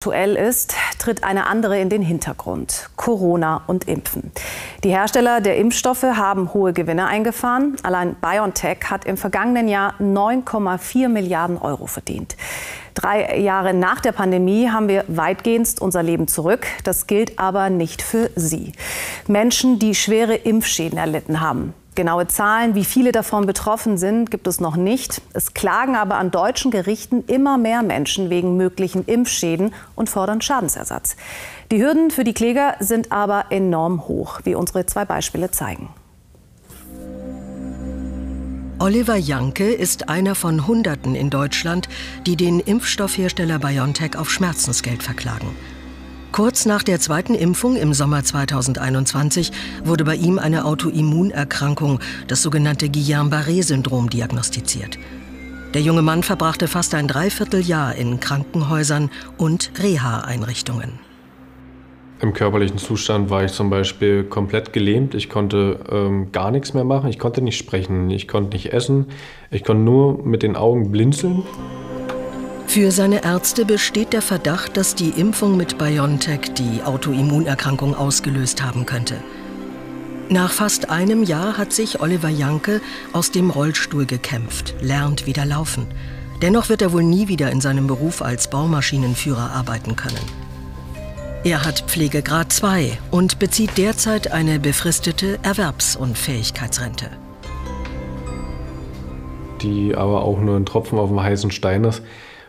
aktuell ist, tritt eine andere in den Hintergrund. Corona und Impfen. Die Hersteller der Impfstoffe haben hohe Gewinne eingefahren. Allein BioNTech hat im vergangenen Jahr 9,4 Milliarden Euro verdient. Drei Jahre nach der Pandemie haben wir weitgehend unser Leben zurück. Das gilt aber nicht für sie. Menschen, die schwere Impfschäden erlitten haben. Genaue Zahlen, wie viele davon betroffen sind, gibt es noch nicht. Es klagen aber an deutschen Gerichten immer mehr Menschen wegen möglichen Impfschäden und fordern Schadensersatz. Die Hürden für die Kläger sind aber enorm hoch, wie unsere zwei Beispiele zeigen. Oliver Janke ist einer von Hunderten in Deutschland, die den Impfstoffhersteller BioNTech auf Schmerzensgeld verklagen. Kurz nach der zweiten Impfung im Sommer 2021 wurde bei ihm eine Autoimmunerkrankung, das sogenannte Guillain-Barré-Syndrom, diagnostiziert. Der junge Mann verbrachte fast ein Dreivierteljahr in Krankenhäusern und Reha-Einrichtungen. Im körperlichen Zustand war ich zum Beispiel komplett gelähmt. Ich konnte ähm, gar nichts mehr machen. Ich konnte nicht sprechen, ich konnte nicht essen. Ich konnte nur mit den Augen blinzeln. Für seine Ärzte besteht der Verdacht, dass die Impfung mit BioNTech die Autoimmunerkrankung ausgelöst haben könnte. Nach fast einem Jahr hat sich Oliver Janke aus dem Rollstuhl gekämpft, lernt wieder laufen. Dennoch wird er wohl nie wieder in seinem Beruf als Baumaschinenführer arbeiten können. Er hat Pflegegrad 2 und bezieht derzeit eine befristete Erwerbsunfähigkeitsrente. Die aber auch nur ein Tropfen auf dem heißen Stein ist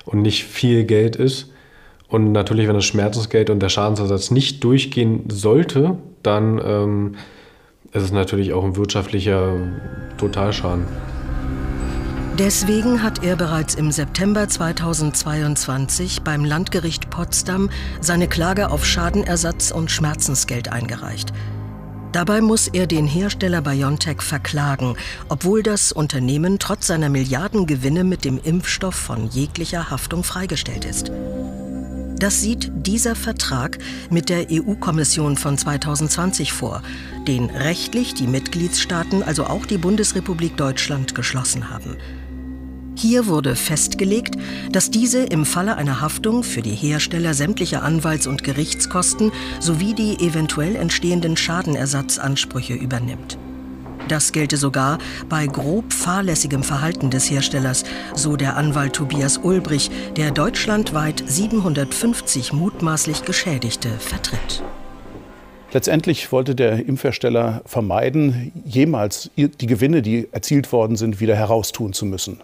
und nicht viel Geld ist. Und natürlich, wenn das Schmerzensgeld und der Schadensersatz nicht durchgehen sollte, dann ähm, ist es natürlich auch ein wirtschaftlicher Totalschaden. Deswegen hat er bereits im September 2022 beim Landgericht Potsdam seine Klage auf Schadenersatz und Schmerzensgeld eingereicht. Dabei muss er den Hersteller BioNTech verklagen, obwohl das Unternehmen trotz seiner Milliardengewinne mit dem Impfstoff von jeglicher Haftung freigestellt ist. Das sieht dieser Vertrag mit der EU-Kommission von 2020 vor, den rechtlich die Mitgliedstaaten, also auch die Bundesrepublik Deutschland, geschlossen haben. Hier wurde festgelegt, dass diese im Falle einer Haftung für die Hersteller sämtliche Anwalts- und Gerichtskosten sowie die eventuell entstehenden Schadenersatzansprüche übernimmt. Das gelte sogar bei grob fahrlässigem Verhalten des Herstellers, so der Anwalt Tobias Ulbrich, der deutschlandweit 750 mutmaßlich Geschädigte vertritt. Letztendlich wollte der Impfhersteller vermeiden, jemals die Gewinne, die erzielt worden sind, wieder heraustun zu müssen.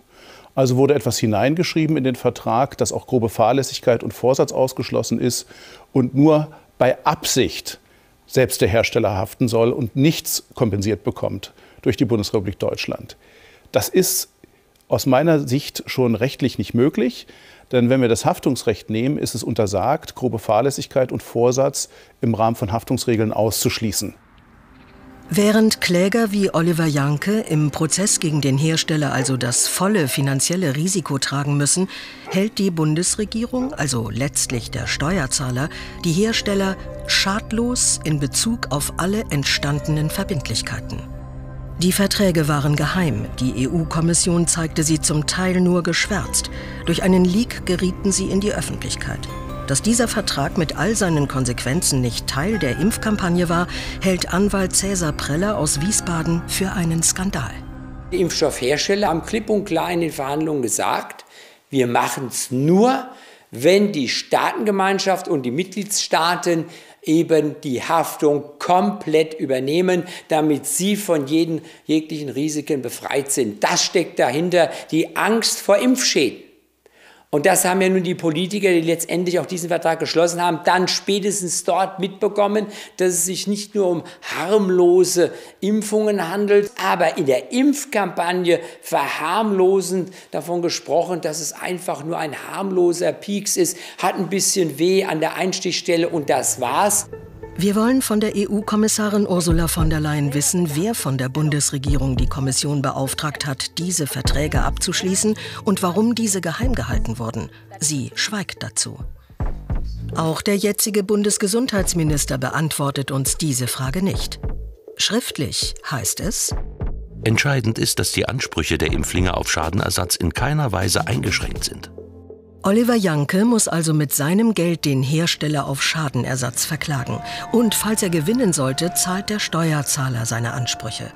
Also wurde etwas hineingeschrieben in den Vertrag, dass auch grobe Fahrlässigkeit und Vorsatz ausgeschlossen ist und nur bei Absicht selbst der Hersteller haften soll und nichts kompensiert bekommt durch die Bundesrepublik Deutschland. Das ist aus meiner Sicht schon rechtlich nicht möglich. Denn wenn wir das Haftungsrecht nehmen, ist es untersagt, grobe Fahrlässigkeit und Vorsatz im Rahmen von Haftungsregeln auszuschließen. Während Kläger wie Oliver Janke im Prozess gegen den Hersteller also das volle finanzielle Risiko tragen müssen, hält die Bundesregierung, also letztlich der Steuerzahler, die Hersteller schadlos in Bezug auf alle entstandenen Verbindlichkeiten. Die Verträge waren geheim, die EU-Kommission zeigte sie zum Teil nur geschwärzt, durch einen Leak gerieten sie in die Öffentlichkeit. Dass dieser Vertrag mit all seinen Konsequenzen nicht Teil der Impfkampagne war, hält Anwalt Cäsar Preller aus Wiesbaden für einen Skandal. Die Impfstoffhersteller haben klipp und klar in den Verhandlungen gesagt, wir machen es nur, wenn die Staatengemeinschaft und die Mitgliedstaaten eben die Haftung komplett übernehmen, damit sie von jeden jeglichen Risiken befreit sind. Das steckt dahinter, die Angst vor Impfschäden. Und das haben ja nun die Politiker, die letztendlich auch diesen Vertrag geschlossen haben, dann spätestens dort mitbekommen, dass es sich nicht nur um harmlose Impfungen handelt, aber in der Impfkampagne verharmlosend davon gesprochen, dass es einfach nur ein harmloser Pieks ist, hat ein bisschen weh an der Einstichstelle und das war's. Wir wollen von der EU-Kommissarin Ursula von der Leyen wissen, wer von der Bundesregierung die Kommission beauftragt hat, diese Verträge abzuschließen und warum diese geheim gehalten wurden. Sie schweigt dazu. Auch der jetzige Bundesgesundheitsminister beantwortet uns diese Frage nicht. Schriftlich heißt es, Entscheidend ist, dass die Ansprüche der Impflinge auf Schadenersatz in keiner Weise eingeschränkt sind. Oliver Janke muss also mit seinem Geld den Hersteller auf Schadenersatz verklagen. Und falls er gewinnen sollte, zahlt der Steuerzahler seine Ansprüche.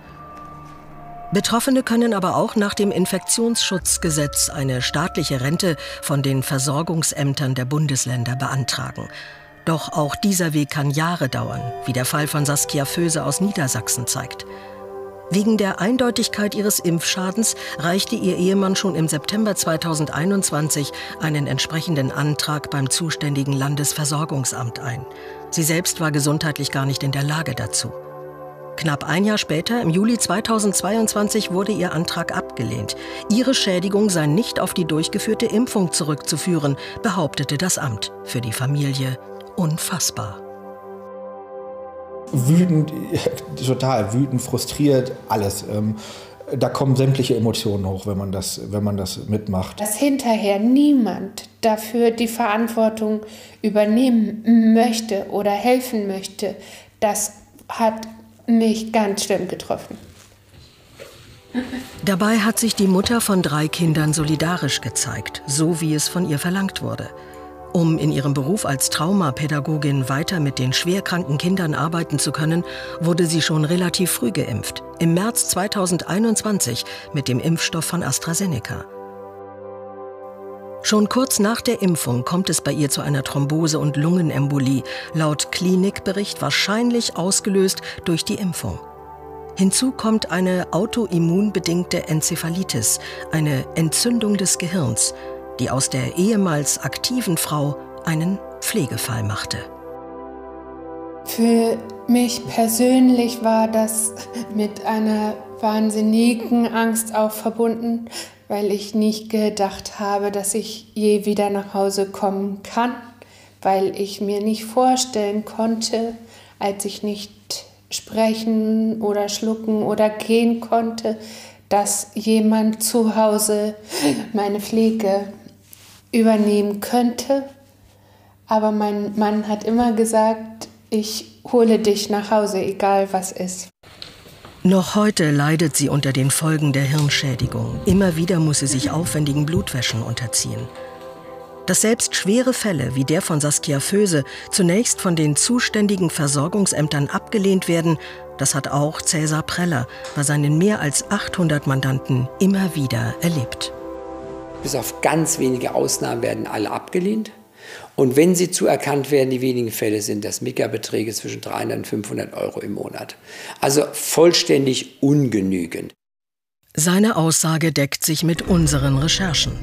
Betroffene können aber auch nach dem Infektionsschutzgesetz eine staatliche Rente von den Versorgungsämtern der Bundesländer beantragen. Doch auch dieser Weg kann Jahre dauern, wie der Fall von Saskia Föse aus Niedersachsen zeigt. Wegen der Eindeutigkeit ihres Impfschadens reichte ihr Ehemann schon im September 2021 einen entsprechenden Antrag beim zuständigen Landesversorgungsamt ein. Sie selbst war gesundheitlich gar nicht in der Lage dazu. Knapp ein Jahr später, im Juli 2022, wurde ihr Antrag abgelehnt. Ihre Schädigung sei nicht auf die durchgeführte Impfung zurückzuführen, behauptete das Amt. Für die Familie unfassbar wütend, total wütend, frustriert, alles. Ähm, da kommen sämtliche Emotionen hoch, wenn man das, wenn man das mitmacht. Dass hinterher niemand dafür die Verantwortung übernehmen möchte oder helfen möchte, das hat mich ganz schlimm getroffen. Dabei hat sich die Mutter von drei Kindern solidarisch gezeigt, so wie es von ihr verlangt wurde. Um in ihrem Beruf als Traumapädagogin weiter mit den schwerkranken Kindern arbeiten zu können, wurde sie schon relativ früh geimpft. Im März 2021 mit dem Impfstoff von AstraZeneca. Schon kurz nach der Impfung kommt es bei ihr zu einer Thrombose und Lungenembolie, laut Klinikbericht wahrscheinlich ausgelöst durch die Impfung. Hinzu kommt eine autoimmunbedingte Enzephalitis, eine Entzündung des Gehirns, die aus der ehemals aktiven Frau einen Pflegefall machte. Für mich persönlich war das mit einer wahnsinnigen Angst auch verbunden, weil ich nicht gedacht habe, dass ich je wieder nach Hause kommen kann, weil ich mir nicht vorstellen konnte, als ich nicht sprechen oder schlucken oder gehen konnte, dass jemand zu Hause meine Pflege übernehmen könnte. Aber mein Mann hat immer gesagt, ich hole dich nach Hause, egal was ist. Noch heute leidet sie unter den Folgen der Hirnschädigung. Immer wieder muss sie sich aufwendigen Blutwäschen unterziehen. Dass selbst schwere Fälle wie der von Saskia Föse zunächst von den zuständigen Versorgungsämtern abgelehnt werden, das hat auch Cäsar Preller bei seinen mehr als 800 Mandanten immer wieder erlebt. Bis auf ganz wenige Ausnahmen werden alle abgelehnt. Und wenn sie zuerkannt werden, die wenigen Fälle sind das Mika-Beträge zwischen 300 und 500 Euro im Monat. Also vollständig ungenügend. Seine Aussage deckt sich mit unseren Recherchen.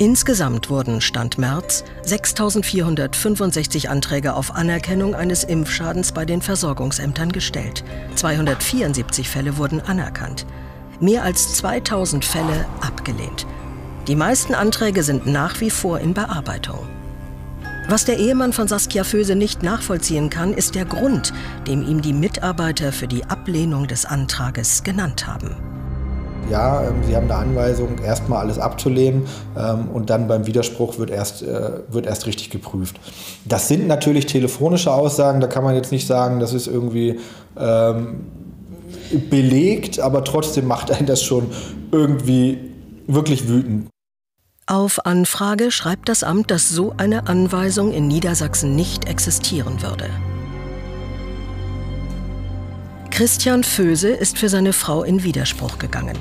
Insgesamt wurden Stand März 6.465 Anträge auf Anerkennung eines Impfschadens bei den Versorgungsämtern gestellt. 274 Fälle wurden anerkannt. Mehr als 2000 Fälle abgelehnt. Die meisten Anträge sind nach wie vor in Bearbeitung. Was der Ehemann von Saskia Föse nicht nachvollziehen kann, ist der Grund, dem ihm die Mitarbeiter für die Ablehnung des Antrages genannt haben. Ja, ähm, Sie haben eine Anweisung, erstmal alles abzulehnen ähm, und dann beim Widerspruch wird erst, äh, wird erst richtig geprüft. Das sind natürlich telefonische Aussagen, da kann man jetzt nicht sagen, das ist irgendwie ähm, belegt, aber trotzdem macht einen das schon irgendwie wirklich wütend. Auf Anfrage schreibt das Amt, dass so eine Anweisung in Niedersachsen nicht existieren würde. Christian Föse ist für seine Frau in Widerspruch gegangen.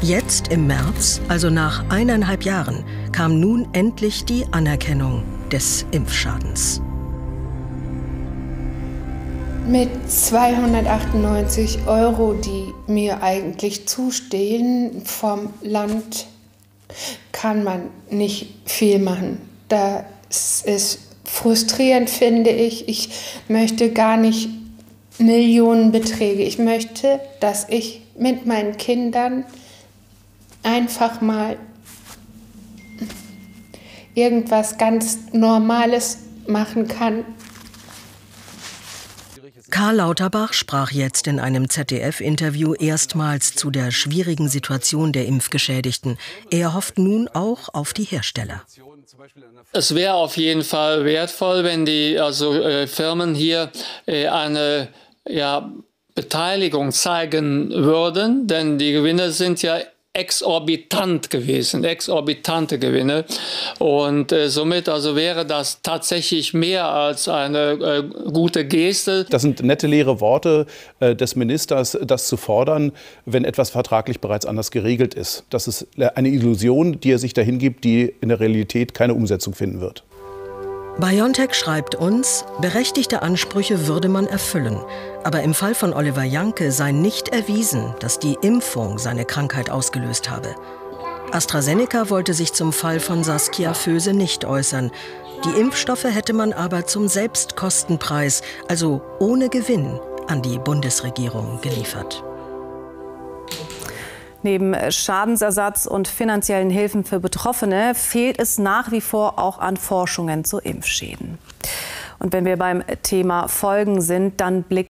Jetzt im März, also nach eineinhalb Jahren, kam nun endlich die Anerkennung des Impfschadens. Mit 298 Euro, die mir eigentlich zustehen vom Land kann man nicht viel machen. Das ist frustrierend, finde ich. Ich möchte gar nicht Millionenbeträge. Ich möchte, dass ich mit meinen Kindern einfach mal irgendwas ganz Normales machen kann, Karl Lauterbach sprach jetzt in einem ZDF-Interview erstmals zu der schwierigen Situation der Impfgeschädigten. Er hofft nun auch auf die Hersteller. Es wäre auf jeden Fall wertvoll, wenn die also, äh, Firmen hier äh, eine ja, Beteiligung zeigen würden, denn die Gewinner sind ja exorbitant gewesen, exorbitante Gewinne. Und äh, somit also wäre das tatsächlich mehr als eine äh, gute Geste. Das sind nette leere Worte äh, des Ministers, das zu fordern, wenn etwas vertraglich bereits anders geregelt ist. Das ist eine Illusion, die er sich dahin gibt, die in der Realität keine Umsetzung finden wird. BioNTech schreibt uns, berechtigte Ansprüche würde man erfüllen. Aber im Fall von Oliver Janke sei nicht erwiesen, dass die Impfung seine Krankheit ausgelöst habe. AstraZeneca wollte sich zum Fall von Saskia Föse nicht äußern. Die Impfstoffe hätte man aber zum Selbstkostenpreis, also ohne Gewinn, an die Bundesregierung geliefert. Neben Schadensersatz und finanziellen Hilfen für Betroffene fehlt es nach wie vor auch an Forschungen zu Impfschäden. Und wenn wir beim Thema Folgen sind, dann blicken